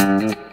Música